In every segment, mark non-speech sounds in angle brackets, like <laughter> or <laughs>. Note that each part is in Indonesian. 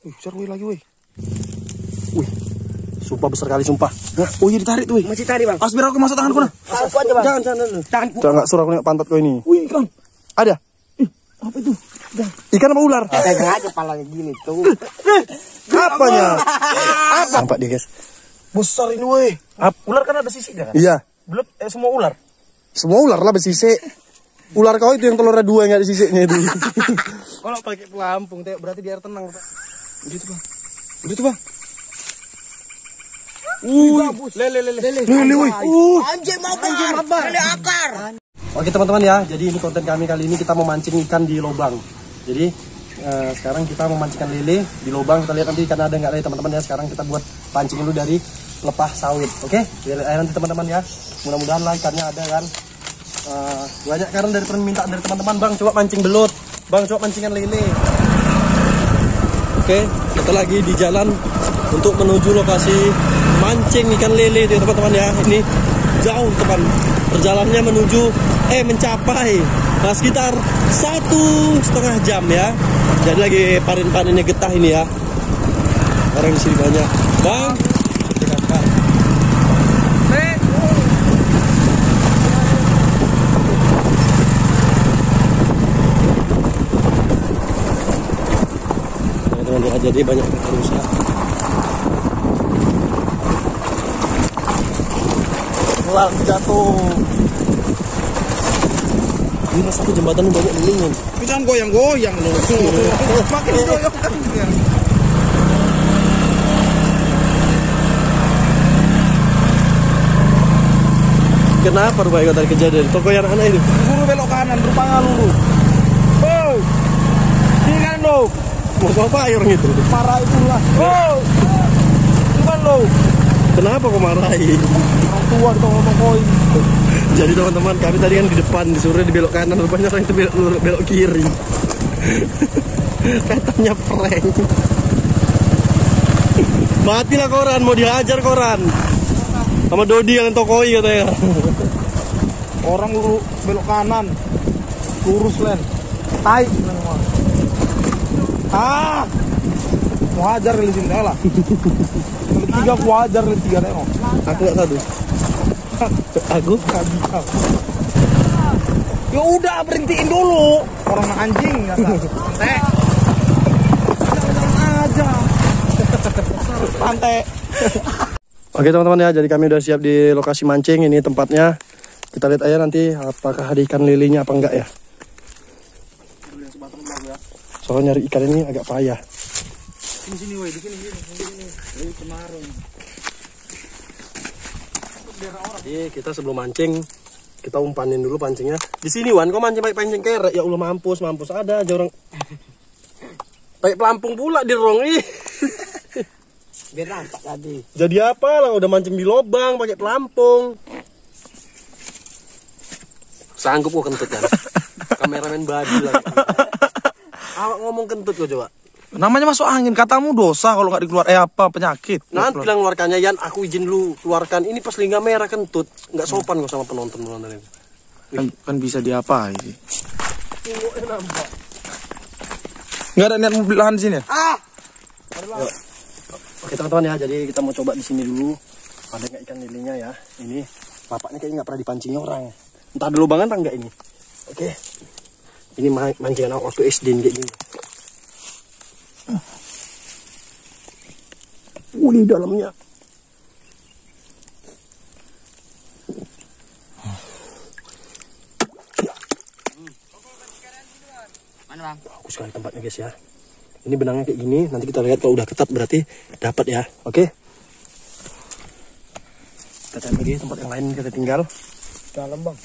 Wih, besar woi lagi woi. Wih, sumpah besar kali sumpah. Hah? Oh iya ditarik tuh, wih. Masih tadi bang. As biar aku masuk tanganku nah. Tanganku aja bang. Jangan, jangan, jangan. Tangan. Jangan nggak suruh aku nengok pantat kau ini. Wih, ikan. Ada? Apa itu? Ikan apa ular? Pegang aja palanya gini tuh. <laughs> Apanya? Apa? Nampak dia guys. Besar ini woi. Ap- Ular kan ada sisiknya kan? Iya. Belum eh, semua ular. Semua ular lah bersisik. Ular kau itu yang telurnya dua yang nggak ada sisiknya itu. <laughs> Kalau pakai pelampung berarti di air tenang, Pak. Begitu, Bang. Begitu, Bang. Uh, lele lele lele. Lele, wih. Uh. Anjing mabar. Lele akar. Oke teman-teman ya, jadi ini konten kami kali ini kita memancing ikan di lubang. Jadi eh, sekarang kita memancingkan lele di lubang. Kita lihat nanti ikan ada nggak ada ya teman-teman ya. Sekarang kita buat pancing dulu dari pelepah sawit. Oke, lihat aja nanti teman-teman ya. Mudah-mudahan lah ikannya ada kan. Eh, banyak karena dari permintaan dari teman-teman bang coba mancing belut bang coba pancingan lele oke kita lagi di jalan untuk menuju lokasi mancing ikan lele ya teman-teman ya. Ini jauh teman. Perjalanannya menuju eh mencapai nah, sekitar satu setengah jam ya. Jadi lagi panen-panennya getah ini ya. Orang di sini banyak. Bang Ya, teman lihat jadi banyak yang rusak. Kelar jatuh. Ini masa tuh jembatan banyak melingin. Jangan goyang-goyang loh. Makin goyang kan. Kenapa kau tadi kejadian? Toko yang anak itu. Suruh belok kanan, rupanya lulu. Oh, kiri kanan lo. Mau apa air itu? Marah itu lah. Oh, cuman lo. Kenapa kau marahi? Orang tua kita ngomong koi. Jadi teman-teman kami tadi kan di depan disuruh di belok kanan rupanya orang itu belok, belok kiri. Katanya prank. Matilah koran mau dihajar koran. Sama Dodi yang tokoi katanya. Orang lu belok kanan. Lurus len. Tai. Ah. Mau hajar di sini lah. Tiga aku hajar kali tiga nengok. <laughs> Aku nggak satu. Aku Gak bisa. Ya udah berhentiin dulu. Orang anjing kan. Santai. Aja. Santai. Oke teman-teman ya, jadi kami udah siap di lokasi mancing. Ini tempatnya. Kita lihat aja nanti apakah ada ikan lilinya apa enggak ya. Soalnya nyari ikan ini agak payah. Sini sini woi, di sini sini sini. Ini kemarin. Jadi kita sebelum mancing kita umpanin dulu pancingnya. Di sini Wan, kok mancing pakai pancing kerek? Ya Allah mampus, mampus ada aja orang. Pakai pelampung pula di rong ih. Biar nampak tadi. Jadi apa lah udah mancing di lobang pakai pelampung. Sanggup kok kentut kan. Kameramen badi lagi. Awak ngomong kentut kok coba. Namanya masuk angin, katamu dosa kalau nggak dikeluar eh apa penyakit. Nanti bilang keluarkannya Yan, aku izin lu keluarkan. Ini pas lingga merah kentut, nggak sopan kok sama penonton penonton ini. Kan, kan bisa diapain sih? Nggak ada niat mau beli lahan di sini. ya? Ah. Oke teman-teman ya, jadi kita mau coba di sini dulu. Ada nggak ikan lilinya ya? Ini bapaknya kayaknya nggak pernah dipancing orang. Entah ada lubangan apa enggak ini. Oke. Ini ma- mancingan aku waktu SD kayak gini. Wih dalamnya. Mana bang? Bagus sekali tempatnya guys ya. Ini benangnya kayak gini. Nanti kita lihat kalau udah ketat berarti dapat ya. Oke. Kita cari lagi tempat yang lain kita tinggal. Dalam bang.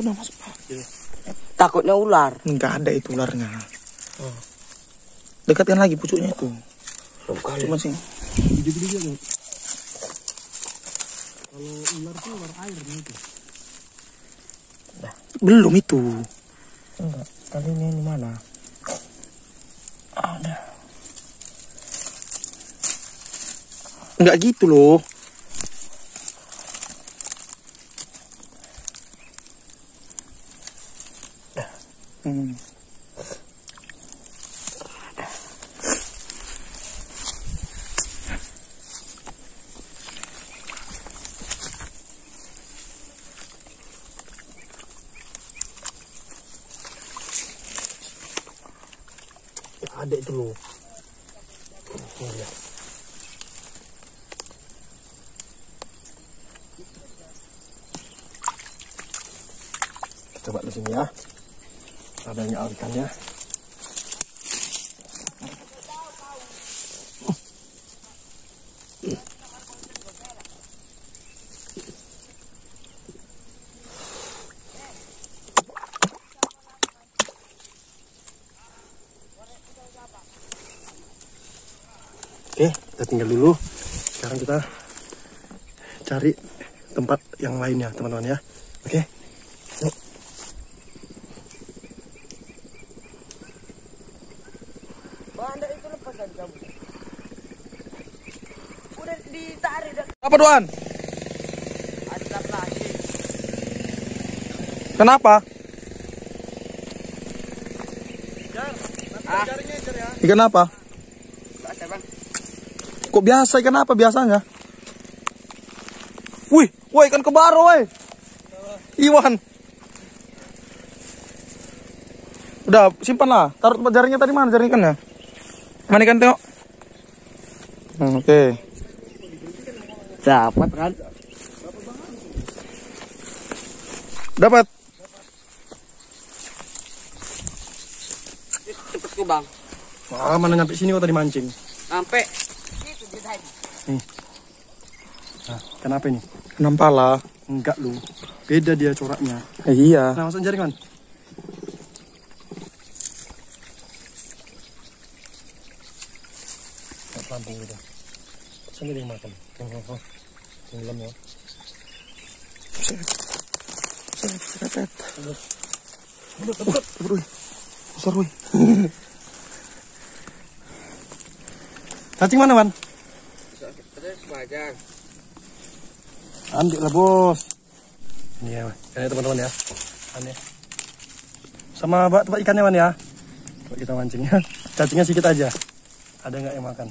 Udah masuk. Takutnya ular. Nggak ada itu ularnya. Dekatkan lagi pucuknya itu. Cuma sih. Belum itu. Enggak. Kali ini di mana? Ada. Enggak gitu loh. Hmm. Ada dia. Coba di sini ya. Adanya ikannya. Oke, kita tinggal dulu. Sekarang kita cari tempat yang lainnya, teman-teman ya. Oke. Yuk. Bandar itu lepas dari kamu. Udah ditarik dah. Apa? Ada lagi. Kenapa? Ah, Ikan apa? Kok biasa ikan apa biasanya? Wih, wah ikan kebaro, woi. Iwan. Udah, simpan lah. Taruh tempat jaringnya tadi mana jaring ikannya? Mana ikan tengok? Hmm, Oke. Dapat kan? Dapat. Cepet bang. Wah, mana nyampe sini kok tadi mancing. Sampai. Itu di tadi. Nah, kenapa ini? Nampala. Enggak lu. Beda dia coraknya. Eh, iya. Nah, masuk jaringan. Lampung gitu. Sambil yang makan. Oh, oh, oh. Tenggelam ya. Besar. Cacing mana, Wan? Terus bajang. Ambil lah, bos. Ini ya. Ini teman-teman ya. Aneh. Sama bak tempat ikannya, Wan ya. Coba kita mancingnya. <laughs> Cacingnya sedikit aja. Ada nggak yang makan?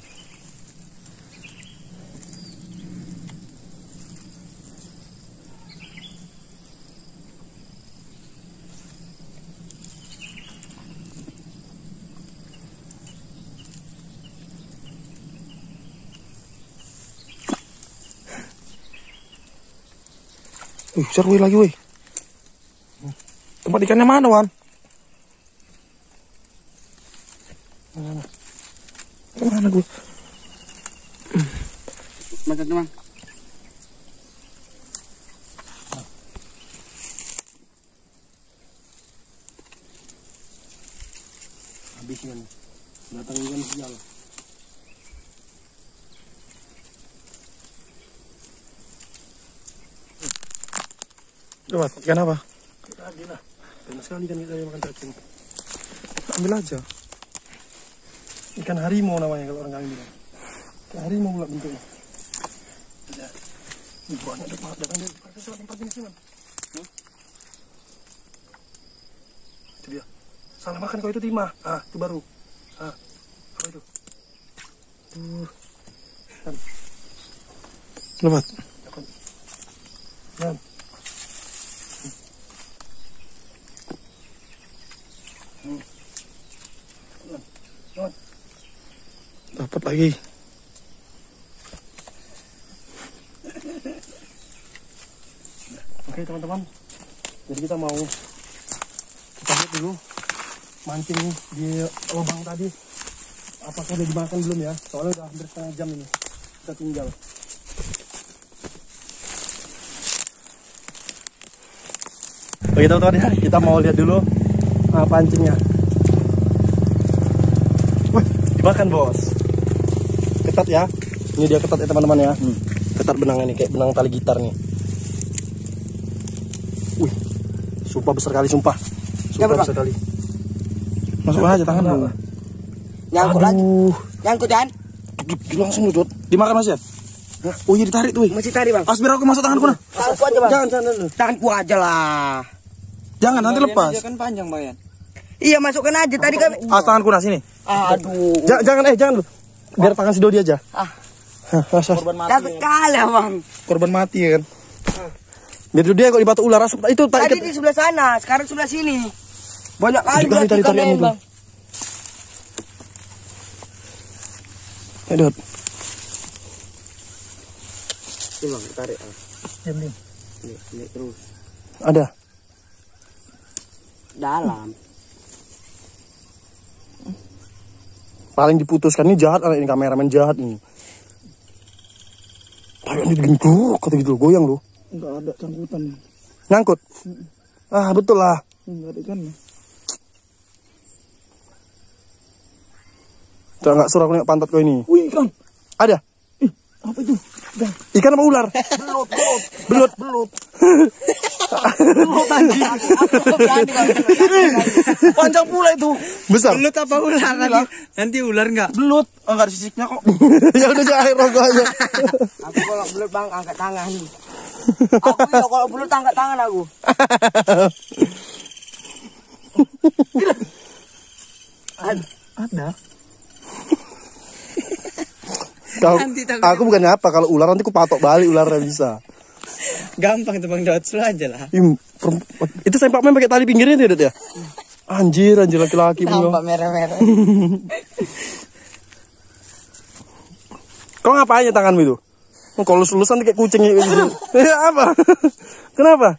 Wih, besar wih lagi wih. Tempat ikannya mana, Wan? Mana gue? Macam tu bang. Habis kan. Datang ikan sial. Dapat ikan apa? Tadi lah. Banyak sekali kan kita yang makan cacing. Ambil aja. Ikan harimau namanya kalau orang kami bilang. Ikan harimau pula bentuknya. Ada. Ini banyak datang datang dari tempat ini sih man? Hmm? Itu dia. Salah makan kau itu timah. Ah, itu baru. Ah, apa itu? Tuh. Dapat. Kan. Hmm. Kan, kan. Dapat lagi. Oke teman-teman, jadi kita mau kita lihat dulu mancing di lubang tadi. Apakah udah dimakan belum ya? Soalnya udah hampir setengah jam ini kita tinggal. Oke teman-teman ya, kita mau lihat dulu uh, pancingnya. Wah, dimakan bos. Ketat ya. Ini dia ketat ya teman-teman ya. Ketat benangnya nih kayak benang tali gitar nih. Wih, sumpah besar kali sumpah. Sumpah Bang? besar kali. Masuk aja tangan dulu. Nyangkut lagi. Nyangkut kan? Langsung lu, Dot. Dimakan Mas ya? Oh iya ditarik tuh. Masih tadi bang. As biar aku masuk tanganku nah. Tanganku aja bang. jangan jangan dulu. Tanganku aja lah. Jangan nanti lepas. kan panjang bayan. Iya masukkan aja tadi kan. As tanganku nah sini. Aduh. Ja- jangan eh jangan dulu. Biar tangan si Dodi aja. Ah. Hah, as, as. Takut kalah bang. Korban mati ya kan. Biar dia kok di batu ular asap itu tak Tadi ikat. di sebelah sana, sekarang sebelah sini. Banyak kali Tarik, tarik, tarik, tarik, bang. Ya, Dot. Ini bang, tarik. ah. Diam, diam. Ini, ini terus. Ada. Dalam. Paling diputuskan ini jahat anak ini kameramen jahat ini. Tapi ini geruk kata gitu goyang loh. Enggak ada cangkutan. Nyangkut. Ah betul lah. Enggak ada ikan. Coba nggak suruh aku nengok pantat kau ini. Wih, ikan. Ada. Apa itu? Udah. Ikan apa ular? Belut, belut. Belut. Belut. Berani Panjang pula itu. Besar. Belut apa ular nanti? Nanti ular enggak? Belut. Oh, enggak ada sisiknya kok. <laughs> ya udah jangan air rokok aja. Aku kalau belut bang angkat tangan. Aku ya kalau belut angkat tangan aku. <laughs> Ada. Kau, takut- aku bukannya apa kalau ular nanti aku patok balik ularnya bisa. Gampang itu bang Dot, slow aja lah. Perem- itu sempak main pakai tali pinggirnya Dot, ya. Anjir, anjir laki-laki punya. Nampak merah-merah. Kau ngapain ya tanganmu itu? Oh, Kalau lulus-lulusan kayak kucing gitu. Ya, <laughs> apa? <laughs> Kenapa?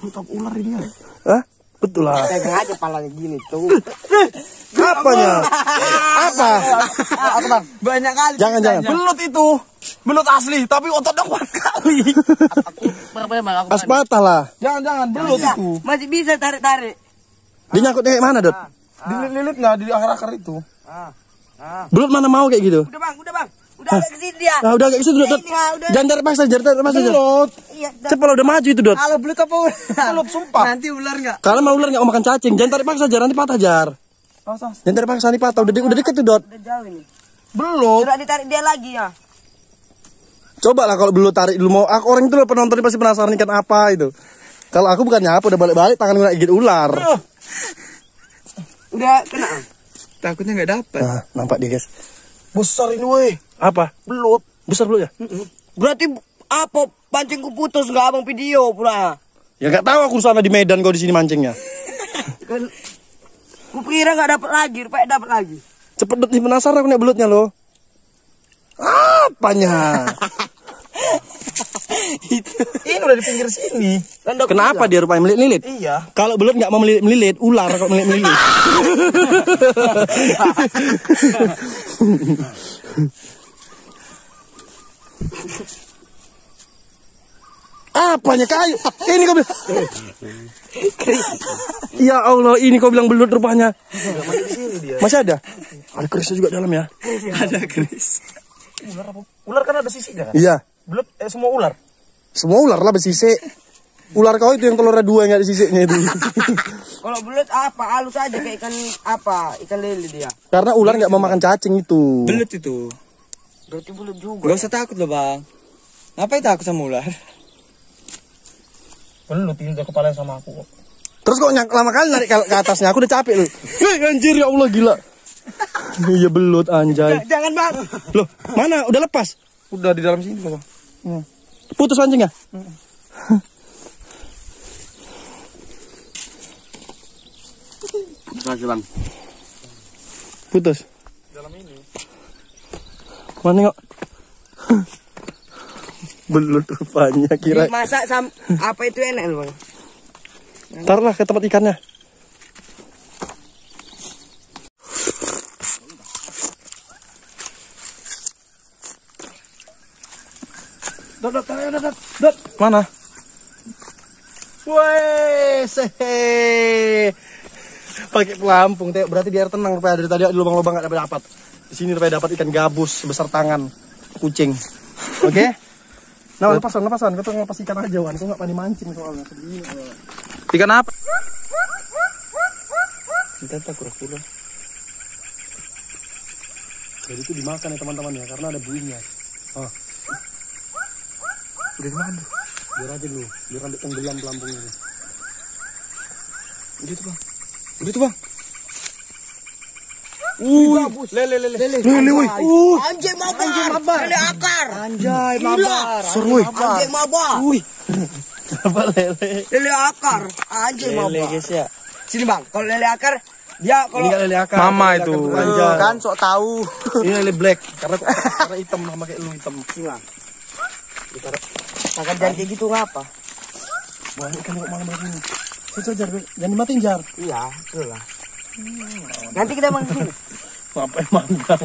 Apa ular ini ya? Hah? Betul lah. Pegang aja palanya gini tuh. <laughs> Apanya? <laughs> Apa? Apa bang? Banyak kali. Jangan, jangan. Belut itu. Belut asli, tapi ototnya kuat kali. Berapa bang? Aku As patah lah. Jangan, jangan. Belut itu. Masih bisa tarik-tarik. Dia nyangkutnya kayak mana, Dot? Dililit nggak di akar-akar itu? Ah. Ah. Belut mana mau kayak gitu? Udah bang, udah bang. Udah agak ke sini dia. Nah, udah kayak gitu, Dot. Dot. Ah, udah. Jangan tarik paksa, jangan tarik paksa. Dot. Iya, udah. Cepat lah, udah maju itu, Dot. Kalau belut apa ular? Belut, sumpah. Nanti ular enggak? Kalau mau ular nggak mau makan cacing, jangan tarik paksa, jar. Nanti patah, jar. Jangan tarik paksa, nanti patah. Udah, udah deket tuh, Dot. Udah jauh ini. Belut. Udah ditarik dia lagi ya. Coba lah kalau belut tarik dulu mau. Aku orang itu loh penonton pasti penasaran ikan apa itu. Kalau aku bukannya apa, udah balik-balik tangan gue gigit ular. Udah kena. Takutnya enggak dapat. Nah, nampak dia, guys. Besar ini weh. Apa? Belut. Besar belut ya? Berarti apa pancingku putus enggak abang video pula. Ya nggak tahu aku sana di Medan kau di sini mancingnya. <laughs> Kan Ku kira enggak dapat lagi, rupanya dapat lagi. Cepet nih penasaran aku nih belutnya loh. Apanya? <laughs> Ini udah di pinggir sini. Kan dok Kenapa dia rupanya melilit-lilit? Iya. Kalau belut nggak mau melilit-melilit, ular kok melilit-melilit. <laughs> Apanya kayu? Ini kau bilang. Ya Allah, ini kau bilang belut rupanya. Masih ada? Ada kerisnya juga dalam ya? ada keris. Ular apa? Ular kan ada sisiknya kan? Iya. Belut, eh semua ular. Semua ular lah bersisik. Ular kau itu yang telurnya dua nggak ada sisiknya itu. <laughs> Kalau belut apa? Halus aja kayak ikan apa? Ikan lele dia. Karena ular nggak mau makan cacing itu. Belut itu. Berarti belut juga. Gak usah takut loh bang. Ngapain takut sama ular? Belut ini udah kepala sama aku kok. Terus kok nyak lama kali narik ke ke atasnya, aku udah capek lu. Hei anjir ya Allah gila. Iya belut anjay. Jangan bang. Loh, mana? Udah lepas? Udah di dalam sini kok. Putus pancingnya? Lagi bang. Putus. Mana kok? belut rupanya kira. Masak sam apa itu enak loh bang? Taruhlah ke tempat ikannya. Dot, dot, ayo, dot, dot, dot. Mana? Woi, sehe. Pakai pelampung, teh. Berarti di air tenang rupanya dari tadi di lubang-lubang nggak dapat dapat. Di sini rupanya dapat ikan gabus sebesar tangan kucing. Oke? Nah, lepasan, lepasan. Kau tuh ngelepas ikan aja, Wan. Kau nggak pandai mancing soalnya. Sedih. Ikan apa? Kita tak kura-kura. Jadi itu dimakan ya teman-teman ya, karena ada buihnya. Oh, Udah dimakan tuh. biar aja dulu, biar ambil tenggelam pelampungnya. ini. Gitu bang. Begitu bang. Uh, lele, lele, lele. Lele, woi. Anjing mabar. Anjing mabar. Lele akar. anjay, mabar. Seru, woi. Anjing mabar. Wih. Apa lele? Lele akar. Anjing Lele mabar. guys ya. Sini bang. Kalau lele akar Dia kalau lele akar. Mama lele itu. panjang. kan sok tahu. <laughs> Ini lele black karena karena hitam sama kayak lu hitam. Makan jangan kayak gitu ngapa? Wah, ikan kok malam ini. Jar, jangan dimatiin jar. Iya, betul lah. Nanti kita makan. Apa <laughs> emang bang?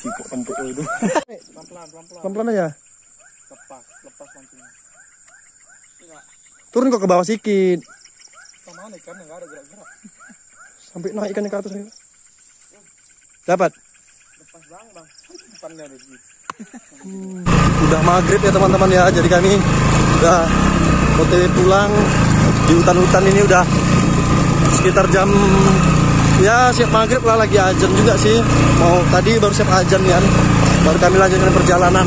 Sipok tempuk itu. <laughs> Pelan-pelan aja. Lepas, lepas mancingnya. Turun kok ke bawah sedikit. Sama ikan nggak ada gerak-gerak. Sampai naik ikannya ke atas. ya. Dapat. Depannya ada gitu. Udah maghrib ya teman-teman ya. Jadi kami udah OTW pulang di hutan-hutan ini udah sekitar jam ya siap maghrib lah lagi ajan juga sih. Mau tadi baru siap ajan kan. Baru kami lanjutkan perjalanan.